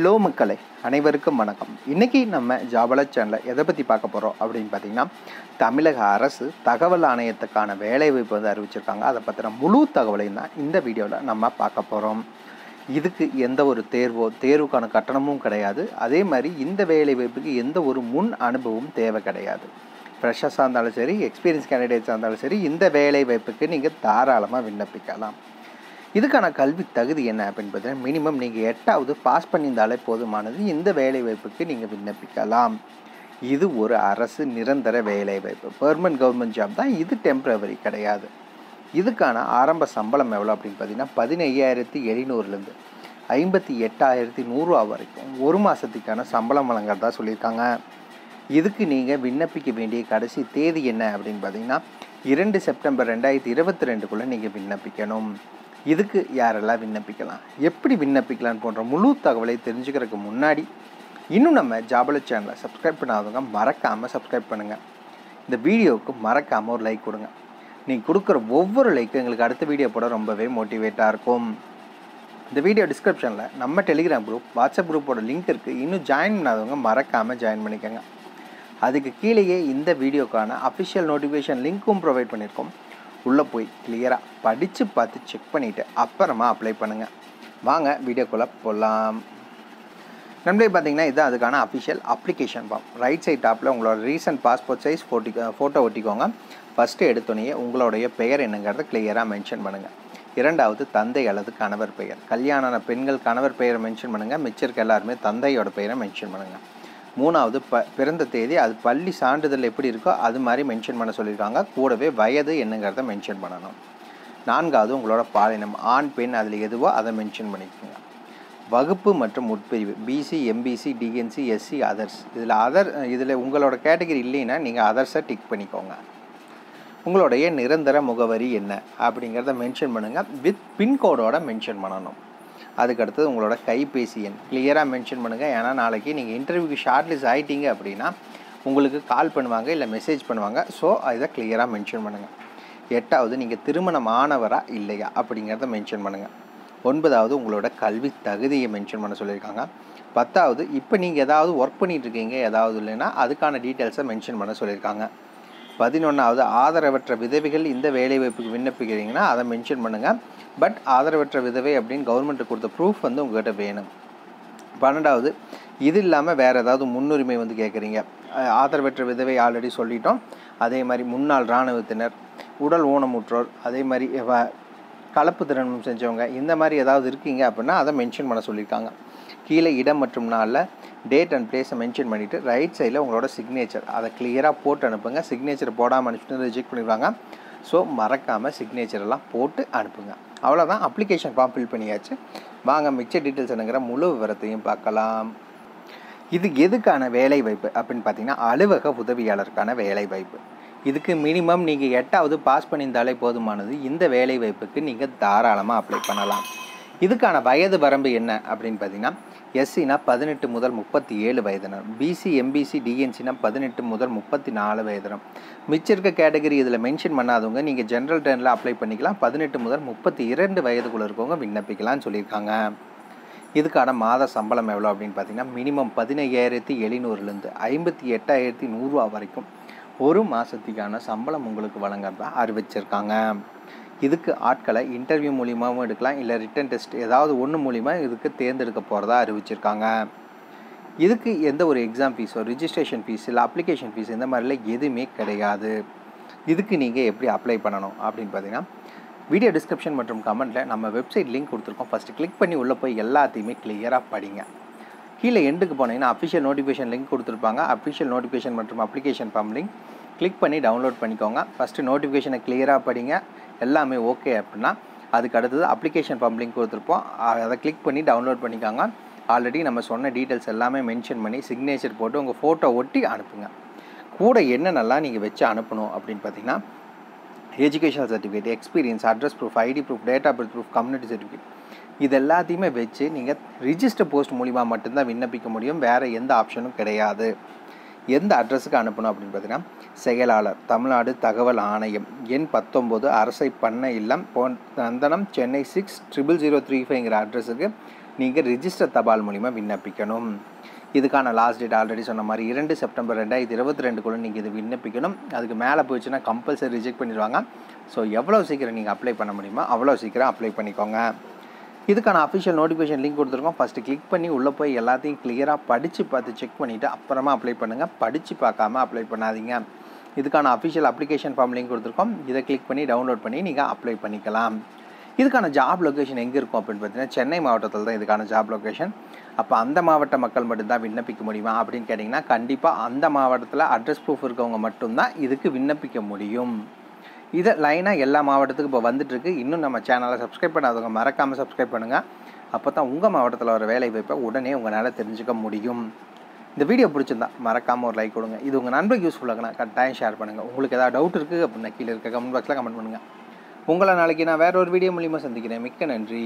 Hello மக்களை அனைவருக்கும் வணக்கம். இன்றைக்கி நம்ம ஜாபல சேனலில் எதை பற்றி பார்க்க போகிறோம் அப்படின்னு பார்த்தீங்கன்னா தமிழக அரசு தகவல் ஆணையத்துக்கான வேலைவாய்ப்பு வந்து அறிவிச்சிருக்காங்க. அதை பற்றின முழு தகவலையும் தான் இந்த வீடியோவில் நம்ம பார்க்க போகிறோம் இதுக்கு எந்த ஒரு தேர்வோ தேர்வுக்கான கட்டணமும் கிடையாது. அதே மாதிரி இந்த வேலைவாய்ப்புக்கு எந்த ஒரு முன் அனுபவம் தேவை கிடையாது. ஃப்ரெஷர்ஸாக இருந்தாலும் சரி எக்ஸ்பீரியன்ஸ் கேண்டிடேட்ஸாக இருந்தாலும் சரி இந்த வேலைவாய்ப்புக்கு நீங்கள் தாராளமாக விண்ணப்பிக்கலாம். இதுக்கான கல்வி தகுதி என்ன அப்படின்னு பார்த்தீங்கன்னா மினிமம் நீங்கள் எட்டாவது பாஸ் பண்ணியிருந்தாலே போதுமானது. இந்த வேலைவாய்ப்புக்கு நீங்கள் விண்ணப்பிக்கலாம். இது ஒரு அரசு நிரந்தர வேலைவாய்ப்பு. பெர்மனன்ட் கவர்மெண்ட் ஜாப் தான். இது டெம்ப்ரவரி கிடையாது. இதுக்கான ஆரம்ப சம்பளம் எவ்வளோ அப்படின்னு பார்த்தீங்கன்னா பதினையாயிரத்தி எழுநூறுலேருந்து ஐம்பத்தி எட்டாயிரத்தி நூறுரூவா வரைக்கும் ஒரு மாதத்துக்கான சம்பளம் வழங்குறதா சொல்லியிருக்காங்க. இதுக்கு நீங்கள் விண்ணப்பிக்க வேண்டிய கடைசி தேதி என்ன அப்படின்னு பார்த்தீங்கன்னா இரண்டு செப்டம்பர் ரெண்டாயிரத்தி இருபத்தி ரெண்டுக்குள்ளே நீங்கள் விண்ணப்பிக்கணும். இதுக்கு யாரெல்லாம் விண்ணப்பிக்கலாம்? எப்படி விண்ணப்பிக்கலாம் போன்ற முழு தகவலை தெரிஞ்சுக்கிறதுக்கு முன்னாடி இன்னும் நம்ம ஜாபல சேனலை சப்ஸ்கிரைப் பண்ணாதவங்க மறக்காமல் சப்ஸ்கிரைப் பண்ணுங்கள் இந்த வீடியோவுக்கு மறக்காமல் ஒரு லைக் கொடுங்க. நீங்கள் கொடுக்குற ஒவ்வொரு லைக்கும் எங்களுக்கு அடுத்த வீடியோ போட ரொம்பவே மோட்டிவேட்டாக இருக்கும். இந்த வீடியோ டிஸ்கிரிப்ஷனில் நம்ம டெலிகிராம் குரூப் வாட்ஸ்அப் குரூப்போட லிங்க் இருக்குது இன்னும் ஜாயின் பண்ணாதவங்க மறக்காமல் ஜாயின் பண்ணிக்கோங்க. அதுக்கு கீழேயே இந்த வீடியோக்கான அஃபிஷியல் நோட்டிஃபிகேஷன் லிங்க்கும் ப்ரொவைட் பண்ணியிருக்கோம். உள்ளே போய் கிளியராக படித்து பார்த்து செக் பண்ணிவிட்டு அப்புறமா அப்ளை பண்ணுங்கள் வாங்க வீடியோக்குள்ளே போகலாம். நம்மளே பார்த்தீங்கன்னா இதுதான் அதுக்கான official application form right side டாப்பில் உங்களோட ரீசன்ட் பாஸ்போர்ட் சைஸ் ஃபோட்டி ஃபோட்டோ ஒட்டிக்கோங்க. ஃபஸ்ட்டு எடுத்தோடனே உங்களுடைய பெயர் என்னங்கிறத கிளியராக மென்ஷன் பண்ணுங்கள் இரண்டாவது தந்தை அல்லது கணவர் பெயர். கல்யாணான பெண்கள் கணவர் பெயரை மென்ஷன் பண்ணுங்கள் மிச்சருக்கு எல்லாருமே தந்தையோட பெயரை மென்ஷன் பண்ணுங்கள் மூணாவது ப பிறந்த தேதி அது பள்ளி சான்றிதழ் எப்படி இருக்கோ அது மாதிரி மென்ஷன் பண்ண சொல்லியிருக்காங்க. கூடவே வயது என்னங்கிறத மென்ஷன் பண்ணணும். நான்காவது உங்களோட பாலினம் ஆண் பெண் அதில் எதுவோ அதை மென்ஷன் பண்ணிக்கோங்க. வகுப்பு மற்றும் உட்பிரிவு BC MBC DNC SC others இதில் அதர் இதில் உங்களோட கேட்டகரி இல்லைன்னா நீங்கள் அதர்ஸை டிக் பண்ணிக்கோங்க. உங்களுடைய நிரந்தர முகவரி என்ன அப்படிங்கிறத மென்ஷன் பண்ணுங்கள் வித் பின்கோடோட மென்ஷன் பண்ணணும். அதுக்கடுத்தது உங்களோட கைபேசி எண். கிளியராக மென்ஷன் பண்ணுங்கள் ஏன்னா நாளைக்கு நீங்கள் இன்டர்வியூக்கு ஷார்ட்லிஸ்ட் ஆகிட்டீங்க அப்படின்னா உங்களுக்கு கால் பண்ணுவாங்க இல்லை மெசேஜ் பண்ணுவாங்க. ஸோ அதை கிளியராக மென்ஷன் பண்ணுங்கள் எட்டாவது நீங்கள் திருமணம் ஆனவரா இல்லையா அப்படிங்கிறத மென்ஷன் பண்ணுங்கள் ஒன்பதாவது உங்களோட கல்வி தகுதியை மென்ஷன் பண்ண சொல்லியிருக்காங்க. பத்தாவது இப்போ நீங்கள் ஏதாவது ஒர்க் பண்ணிகிட்ருக்கீங்க ஏதாவது இல்லைன்னா அதுக்கான டீட்டெயில்ஸை மென்ஷன் பண்ண சொல்லியிருக்காங்க. பதினொன்றாவது ஆதரவற்ற விதவைகள் இந்த வேலைவாய்ப்புக்கு விண்ணப்பிக்கிறீங்கன்னா அதை மென்ஷன் பண்ணுங்கள் பட் ஆதரவற்ற விதவை அப்படின்னு கவர்மெண்ட்டு கொடுத்த ப்ரூஃப் வந்து உங்கள்கிட்ட வேணும். பன்னெண்டாவது இது இல்லாமல் வேறு ஏதாவது முன்னுரிமை வந்து கேட்குறீங்க ஆதரவற்ற விதவை ஆல்ரெடி சொல்லிட்டோம். அதே மாதிரி முன்னாள் இராணுவத்தினர் உடல் ஊனமுற்றோர் அதே மாதிரி கலப்பு திருமணம் செஞ்சவங்க இந்த மாதிரி ஏதாவது இருக்கீங்க அப்படின்னா அதை மென்ஷன் பண்ண சொல்லியிருக்காங்க. கீழே இடம் மற்றும் நாளில் டேட் அண்ட் பிளேஸை மென்ஷன் பண்ணிவிட்டு ரைட் சைடில் உங்களோட சிக்னேச்சர் அதை கிளியராக போட்டு அனுப்புங்க. சிக்னேச்சர் போடாமல் அனுப்பிச்சுட்டு ரிஜெக்ட் பண்ணிடுவாங்க. ஸோ மறக்காமல் சிக்னேச்சரெல்லாம் போட்டு அனுப்புங்க. அவ்வளோதான் அப்ளிகேஷன் ஃபார்ம் ஃபில் பண்ணியாச்சு. வாங்க மிச்ச டீட்டெயில்ஸ் என்னங்கிற முழு விவரத்தையும் பார்க்கலாம். இது எதுக்கான வேலை வாய்ப்பு? அப்படின்னு பார்த்தீங்கன்னா அலுவலக உதவியாளருக்கான வேலை வாய்ப்பு. இதுக்கு மினிமம் நீங்கள் எட்டாவது பாஸ் பண்ணியிருந்தாலே போதுமானது. இந்த வேலை வாய்ப்புக்கு நீங்கள் தாராளமாக அப்ளை பண்ணலாம். இதுக்கான வயது வரம்பு என்ன? அப்படின்னு பார்த்தீங்கன்னா எஸ்சினா பதினெட்டு முதல் முப்பத்தி ஏழு வயதினர். பிசி எம்பிசி டிஎன்சினா பதினெட்டு முதல் முப்பத்தி நாலு வயதினர். மிச்சம் இருக்க கேட்டகரி இதில் மென்ஷன் பண்ணாதவங்க நீங்கள் ஜென்ரல் டேனில் அப்ளை பண்ணிக்கலாம். பதினெட்டு முதல் முப்பத்தி இரண்டு வயதுக்குள்ளே இருக்கவங்க விண்ணப்பிக்கலாம்னு சொல்லியிருக்காங்க. இதுக்கான மாத சம்பளம் எவ்வளோ அப்படின்னு பார்த்தீங்கன்னா மினிமம் பதினையாயிரத்தி எழுநூறுலேருந்து ஐம்பத்தி எட்டாயிரத்தி நூறுரூவா வரைக்கும் ஒரு மாதத்துக்கான சம்பளம் உங்களுக்கு வழங்குறதா அறிவிச்சிருக்காங்க. இதுக்கு ஆட்களை இன்டர்வியூ மூலியமாகவும் எடுக்கலாம் இல்லை ரிட்டன் டெஸ்ட் ஏதாவது ஒன்று மூலிமா இதுக்கு தேர்ந்தெடுக்க போகிறதா அறிவிச்சிருக்காங்க. இதுக்கு எந்த ஒரு எக்ஸாம் ஃபீஸோ ரிஜிஸ்ட்ரேஷன் ஃபீஸ் இல்லை அப்ளிகேஷன் ஃபீஸ் இந்த மாதிரிலாம் எதுவுமே கிடையாது. இதுக்கு நீங்கள் எப்படி அப்ளை பண்ணணும் அப்படின்னு பார்த்தீங்கன்னா வீடியோ டிஸ்கிரிப்ஷன் மற்றும் கமெண்ட்டில் நம்ம வெப்சைட் லிங்க் கொடுத்துருக்கோம். ஃபஸ்ட்டு கிளிக் பண்ணி உள்ளே போய் எல்லாத்தையுமே கிளியராக படிங்க. கீழே எண்டுக்கு போனீங்கன்னா அஃபிஷியல் நோட்டிஃபிகேஷன் லிங்க் கொடுத்துருப்பாங்க. அஃபிஷியல் நோட்டிஃபிகேஷன் மற்றும் அப்ளிகேஷன் ஃபார்ம் லிங்க் கிளிக் பண்ணி டவுன்லோட் பண்ணிக்கோங்க. ஃபஸ்ட்டு நோட்டிஃபிகேஷனை கிளியராக படிங்க. எல்லாமே ஓகே அப்படின்னா அதுக்கு அடுத்தது அப்ளிகேஷன் ஃபார்ம் லிங்க் கொடுத்துருப்போம். அதை கிளிக் பண்ணி டவுன்லோட் பண்ணிக்காங்க. ஆல்ரெடி நம்ம சொன்ன டீட்டெயில்ஸ் எல்லாமே மென்ஷன் பண்ணி சிக்னேச்சர் போட்டு உங்கள் ஃபோட்டோ ஒட்டி அனுப்புங்க. கூட என்னென்னலாம் நீங்கள் வச்சு அனுப்பணும் அப்படின்னு பார்த்தீங்கன்னா educational certificate experience address proof ID proof date of birth proof community certificate இது எல்லாத்தையுமே வச்சு நீங்கள் ரிஜிஸ்டர் போஸ்ட் மூலிமா மட்டும்தான் விண்ணப்பிக்க முடியும். வேறு எந்த ஆப்ஷனும் கிடையாது. எந்த அட்ரஸுக்கு அனுப்பணும் அப்படின்னு பார்த்தீங்கன்னா செயலாளர் தமிழ்நாடு தகவல் ஆணையம் எண் பத்தொம்போது அரசை பண்ண இல்லம் phone Nandanam Chennai six triple zero three ஃபைவ்ங்கிற அட்ரஸுக்கு நீங்கள் ரிஜிஸ்டர் தபால் மூலிமா விண்ணப்பிக்கணும். இதுக்கான லாஸ்ட் டேட் ஆல்ரெடி சொன்ன மாதிரி இரண்டு செப்டம்பர் ரெண்டாயிரத்தி இருபத்தி ரெண்டுக்குள்ளே நீங்கள் இது விண்ணப்பிக்கணும். அதுக்கு மேலே போயிடுச்சுன்னா கம்பல்சரி ரிஜெக்ட் பண்ணிடுவாங்க. ஸோ எவ்வளோ சீக்கிரம் நீங்கள் அப்ளை பண்ண முடியுமோ அவ்வளோ சீக்கிரம் அப்ளை பண்ணிக்கோங்க. இதுக்கான அஃபிஷியல் நோட்டிஃபிகேஷன் லிங்க் கொடுத்துருக்கோம். ஃபஸ்ட்டு கிளிக் பண்ணி உள்ளே போய் எல்லாத்தையும் கிளியராக படித்து பார்த்து செக் பண்ணிவிட்டு அப்புறமா அப்ளை பண்ணுங்கள் படித்து பார்க்காம அப்ளை பண்ணாதீங்க. இதுக்கான அஃபிஷியல் அப்ளிகேஷன் ஃபார்ம் லிங்க் கொடுத்துருக்கோம். இதை கிளிக் பண்ணி டவுன்லோட் பண்ணி நீங்கள் அப்ளை பண்ணிக்கலாம். இதுக்கான ஜாப் லொக்கேஷன் எங்கே இருக்கும் அப்படின்னு பார்த்தீங்கன்னா சென்னை மாவட்டத்தில் தான் இதுக்கான ஜாப் லொக்கேஷன் அப்போ அந்த மாவட்ட மக்கள் மட்டும்தான் விண்ணப்பிக்க முடியுமா அப்படின்னு கேட்டிங்கன்னா கண்டிப்பாக அந்த மாவட்டத்தில் அட்ரஸ் ப்ரூஃப் இருக்கவங்க மட்டும்தான் இதுக்கு விண்ணப்பிக்க முடியும். இதை லைனாக எல்லா மாவட்டத்துக்கும் இப்போ வந்துட்டுருக்கு. இன்னும் நம்ம சேனலை சப்ஸ்கிரைப் பண்ணாதவங்க மறக்காமல் சப்ஸ்கிரைப் பண்ணுங்கள் அப்போ தான் உங்கள் மாவட்டத்தில் வர வேலை வாய்ப்பை உடனே உங்களால் தெரிஞ்சுக்க முடியும். இந்த வீடியோ பிடிச்சிருந்தா மறக்காமல் ஒரு லைக் கொடுங்க. இது உங்கள் நண்பருக்கு யூஸ்ஃபுல்லாகனா கட்டாயம் ஷேர் பண்ணுங்கள் உங்களுக்கு ஏதாவது டவுட் இருக்குது அப்படின்னா கீழே இருக்க கமெண்ட் பாக்ஸில் கமெண்ட் பண்ணுங்கள் உங்களை நாளைக்கு நான் வேற ஒரு வீடியோ மூலியமாக சந்திக்கிறேன். மிக்க நன்றி.